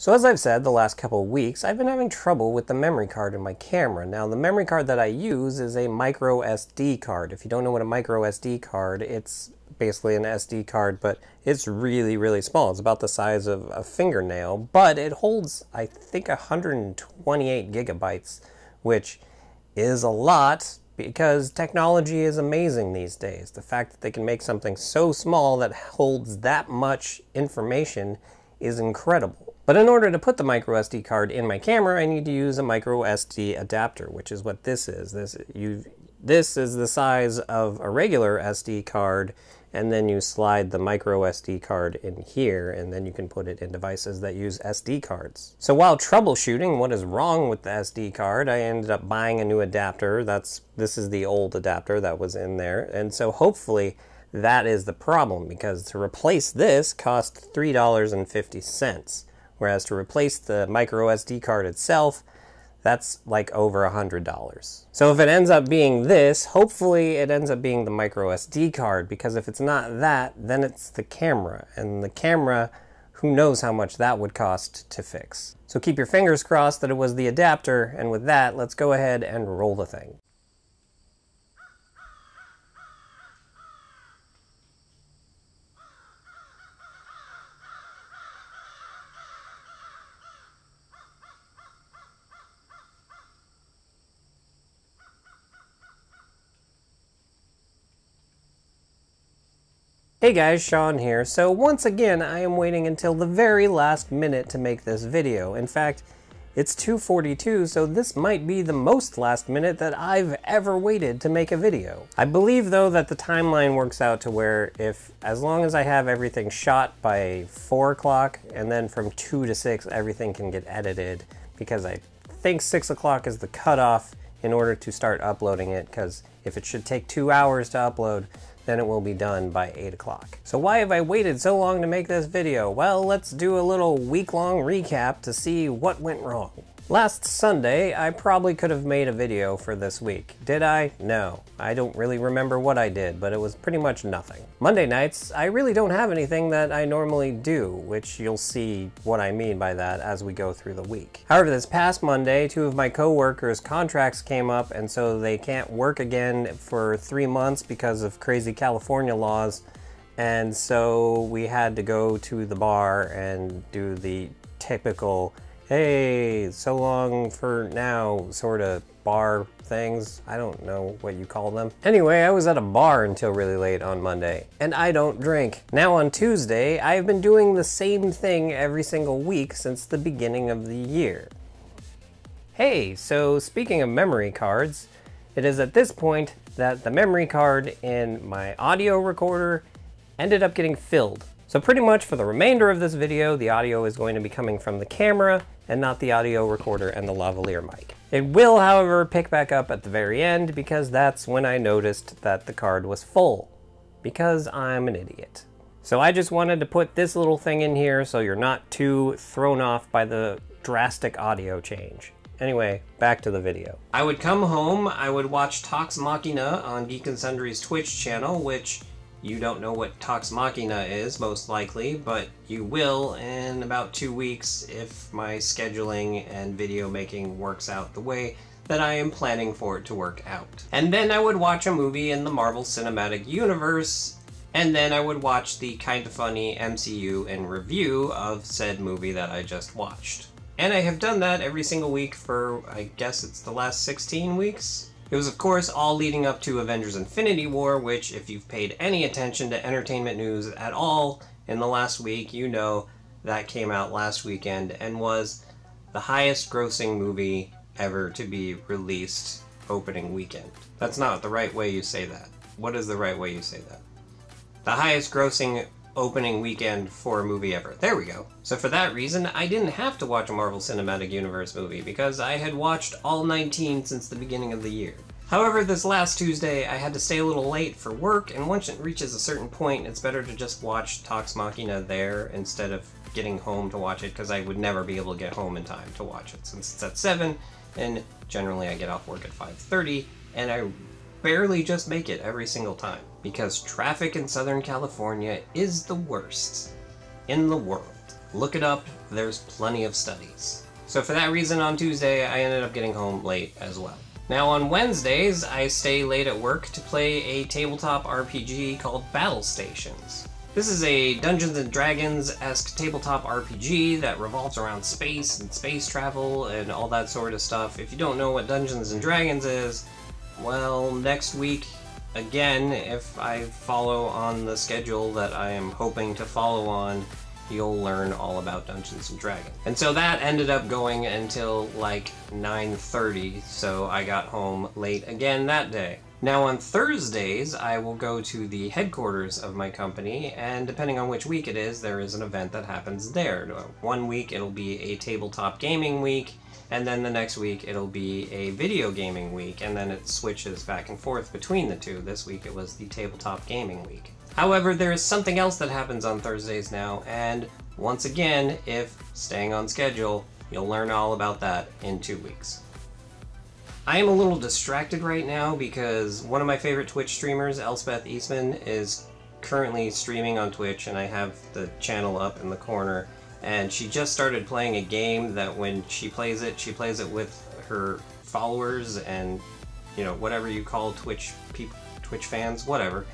So as I've said the last couple of weeks, I've been having trouble with the memory card in my camera. Now the memory card that I use is a micro SD card. If you don't know what a micro SD card, it's basically an SD card, but it's really, really small. It's about the size of a fingernail, but it holds, I think, 128 gigabytes, which is a lot because technology is amazing these days. The fact that they can make something so small that holds that much information is incredible. But in order to put the micro SD card in my camera, I need to use a micro SD adapter, which is what this is. This you this is the size of a regular SD card, and then you slide the micro SD card in here, and then you can put it in devices that use SD cards. So while troubleshooting what is wrong with the SD card, I ended up buying a new adapter. That's this is the old adapter that was in there, and so hopefully that is the problem because to replace this cost $3.50 whereas to replace the micro SD card itself, that's like over a $100. So if it ends up being this, hopefully it ends up being the micro SD card because if it's not that, then it's the camera. And the camera, who knows how much that would cost to fix. So keep your fingers crossed that it was the adapter, and with that, let's go ahead and roll the thing. Hey guys, Shawn here. So once again, I am waiting until the very last minute to make this video. In fact, it's 2.42, so this might be the most last minute that I've ever waited to make a video. I believe though that the timeline works out to where if, as long as I have everything shot by 4 o'clock, and then from 2 to 6 everything can get edited, because I think 6 o'clock is the cutoff in order to start uploading it, because if it should take 2 hours to upload, then it will be done by 8 o'clock. So why have I waited so long to make this video? Well, let's do a little week-long recap to see what went wrong. Last Sunday, I probably could have made a video for this week. Did I? No. I don't really remember what I did, but it was pretty much nothing. Monday nights, I really don't have anything that I normally do, which you'll see what I mean by that as we go through the week. However, this past Monday, two of my coworkers' contracts came up, and so they can't work again for three months because of crazy California laws. And so we had to go to the bar and do the typical hey, so long for now sort of bar things. I don't know what you call them. Anyway, I was at a bar until really late on Monday, and I don't drink. Now on Tuesday, I've been doing the same thing every single week since the beginning of the year. Hey, so speaking of memory cards, it is at this point that the memory card in my audio recorder ended up getting filled. So pretty much for the remainder of this video, the audio is going to be coming from the camera and not the audio recorder and the lavalier mic. It will, however, pick back up at the very end because that's when I noticed that the card was full. Because I'm an idiot. So I just wanted to put this little thing in here so you're not too thrown off by the drastic audio change. Anyway, back to the video. I would come home, I would watch Talks Machina on Geek and Sundry's Twitch channel, which you don't know what Talks Machina is, most likely, but you will in about two weeks if my scheduling and video making works out the way that I am planning for it to work out. And then I would watch a movie in the Marvel Cinematic Universe, and then I would watch the Kinda Funny MCU and review of said movie that I just watched. And I have done that every single week for, I guess it's the last 16 weeks? It was, of course, all leading up to Avengers Infinity War, which, if you've paid any attention to entertainment news at all in the last week, you know that came out last weekend and was the highest grossing movie ever to be released opening weekend. That's not the right way you say that. What is the right way you say that? The highest grossing opening weekend for a movie ever. There we go. So for that reason, I didn't have to watch a Marvel Cinematic Universe movie because I had watched all 19 since the beginning of the year. However, this last Tuesday, I had to stay a little late for work, and once it reaches a certain point, it's better to just watch Talks Machina there instead of getting home to watch it, because I would never be able to get home in time to watch it, since it's at 7, and generally I get off work at 5.30, and I barely just make it every single time because traffic in Southern California is the worst in the world. look it up, there's plenty of studies. So for that reason, on Tuesday, I ended up getting home late as well. Now on Wednesdays, I stay late at work to play a tabletop RPG called Battle Stations. This is a Dungeons and Dragons-esque tabletop RPG that revolves around space and space travel and all that sort of stuff. If you don't know what Dungeons and Dragons is, well, next week, again, if I follow on the schedule that I am hoping to follow on, you'll learn all about Dungeons and Dragons. And so that ended up going until like 9.30, so I got home late again that day. Now on Thursdays, I will go to the headquarters of my company, and depending on which week it is, there is an event that happens there. One week it'll be a tabletop gaming week, and then the next week it'll be a video gaming week, and then it switches back and forth between the two. This week it was the tabletop gaming week. However, there is something else that happens on Thursdays now, and once again, if staying on schedule, you'll learn all about that in two weeks. I am a little distracted right now because one of my favorite Twitch streamers, Elspeth Eastman, is currently streaming on Twitch, and I have the channel up in the corner. And she just started playing a game that when she plays it, she plays it with her followers and, you know, whatever you call Twitch people, Twitch fans, whatever.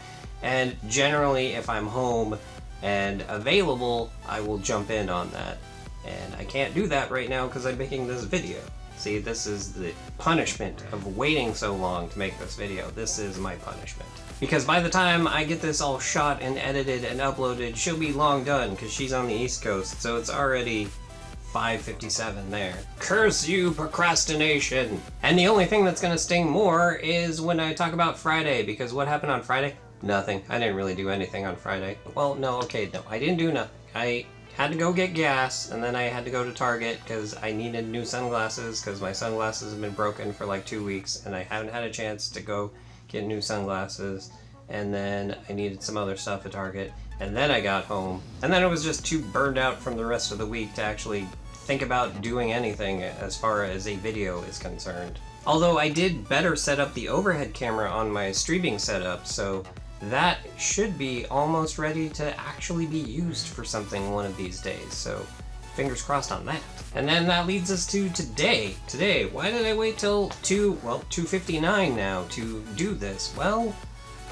And generally, if I'm home and available, I will jump in on that. And I can't do that right now because I'm making this video. See, this is the punishment of waiting so long to make this video. This is my punishment. Because by the time I get this all shot and edited and uploaded, she'll be long done because she's on the East Coast, so it's already 557 there. Curse you, procrastination! And the only thing that's gonna sting more is when I talk about Friday, because what happened on Friday? Nothing. I didn't really do anything on Friday. Well, no, okay, no, I didn't do nothing. I had to go get gas, and then I had to go to Target because I needed new sunglasses because my sunglasses have been broken for like two weeks, and I haven't had a chance to go get new sunglasses. And then I needed some other stuff at Target, and then I got home, and then I was just too burned out from the rest of the week to actually think about doing anything as far as a video is concerned. Although I did better set up the overhead camera on my streaming setup, so that should be almost ready to actually be used for something one of these days, so fingers crossed on that. And then that leads us to today. Today, why did I wait till 2, well, 2.59 now to do this? Well,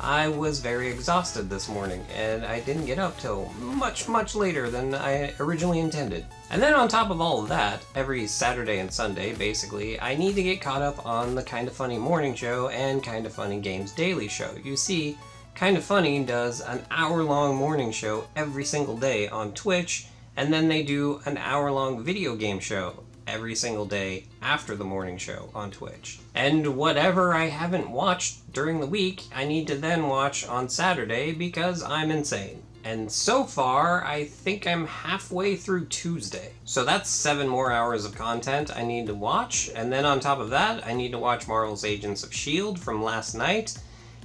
I was very exhausted this morning, and I didn't get up till much, much later than I originally intended. And then on top of all of that, every Saturday and Sunday, basically, I need to get caught up on the Kinda Funny morning show and Kinda Funny Games daily show. You see, Kinda Funny does an hour long morning show every single day on Twitch, and then they do an hour long video game show every single day after the morning show on Twitch. And whatever I haven't watched during the week, I need to then watch on Saturday because I'm insane. And so far, I think I'm halfway through Tuesday. So that's seven more hours of content I need to watch. And then on top of that, I need to watch Marvel's Agents of S.H.I.E.L.D. from last night.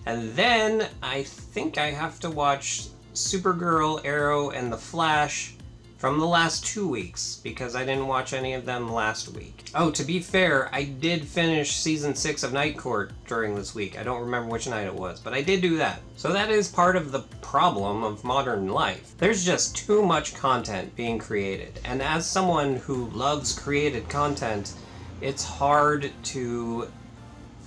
And then I think I have to watch Supergirl, Arrow, and The Flash from the last two weeks because I didn't watch any of them last week. Oh, to be fair, I did finish season six of Night Court during this week. I don't remember which night it was, but I did do that. So that is part of the problem of modern life. There's just too much content being created, and as someone who loves created content, it's hard to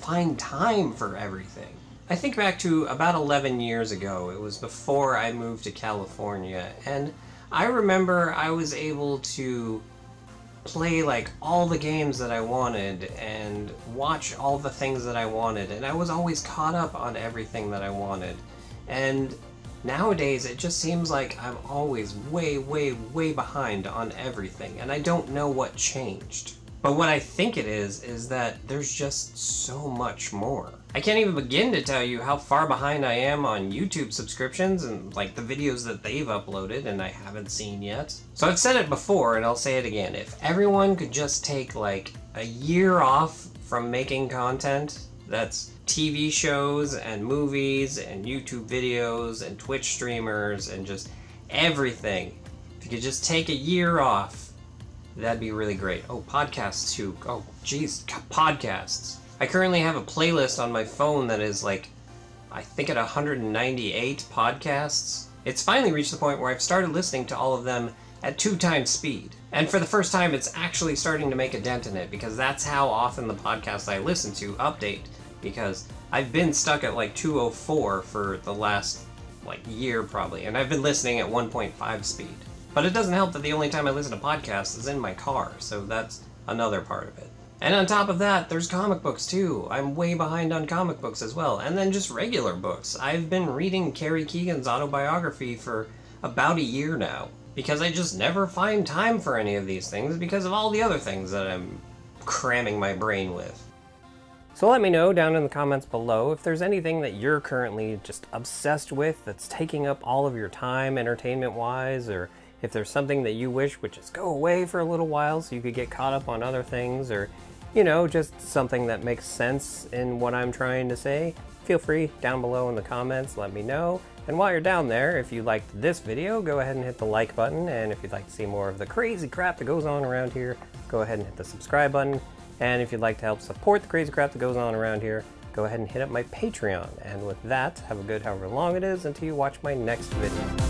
find time for everything. I think back to about 11 years ago. It was before I moved to California, and I remember I was able to play like all the games that I wanted and watch all the things that I wanted, and I was always caught up on everything that I wanted. And nowadays, it just seems like I'm always way, way, way behind on everything, and I don't know what changed. But what I think it is, is that there's just so much more. I can't even begin to tell you how far behind I am on YouTube subscriptions and like the videos that they've uploaded and I haven't seen yet. So I've said it before and I'll say it again. If everyone could just take like a year off from making content that's TV shows and movies and YouTube videos and Twitch streamers and just everything. If you could just take a year off That'd be really great. Oh, podcasts too. Oh, jeez, podcasts. I currently have a playlist on my phone that is like, I think at 198 podcasts. It's finally reached the point where I've started listening to all of them at two times speed. And for the first time, it's actually starting to make a dent in it because that's how often the podcasts I listen to update. Because I've been stuck at like 204 for the last like year probably, and I've been listening at 1.5 speed. But it doesn't help that the only time I listen to podcasts is in my car, so that's another part of it. And on top of that, there's comic books too. I'm way behind on comic books as well. And then just regular books. I've been reading Carrie Keegan's autobiography for about a year now. Because I just never find time for any of these things because of all the other things that I'm cramming my brain with. So let me know down in the comments below if there's anything that you're currently just obsessed with that's taking up all of your time entertainment wise, or if there's something that you wish would just go away for a little while so you could get caught up on other things, or you know, just something that makes sense in what I'm trying to say, feel free down below in the comments, let me know. And while you're down there, if you liked this video, go ahead and hit the like button. And if you'd like to see more of the crazy crap that goes on around here, go ahead and hit the subscribe button. And if you'd like to help support the crazy crap that goes on around here, go ahead and hit up my Patreon. And with that, have a good however long it is until you watch my next video.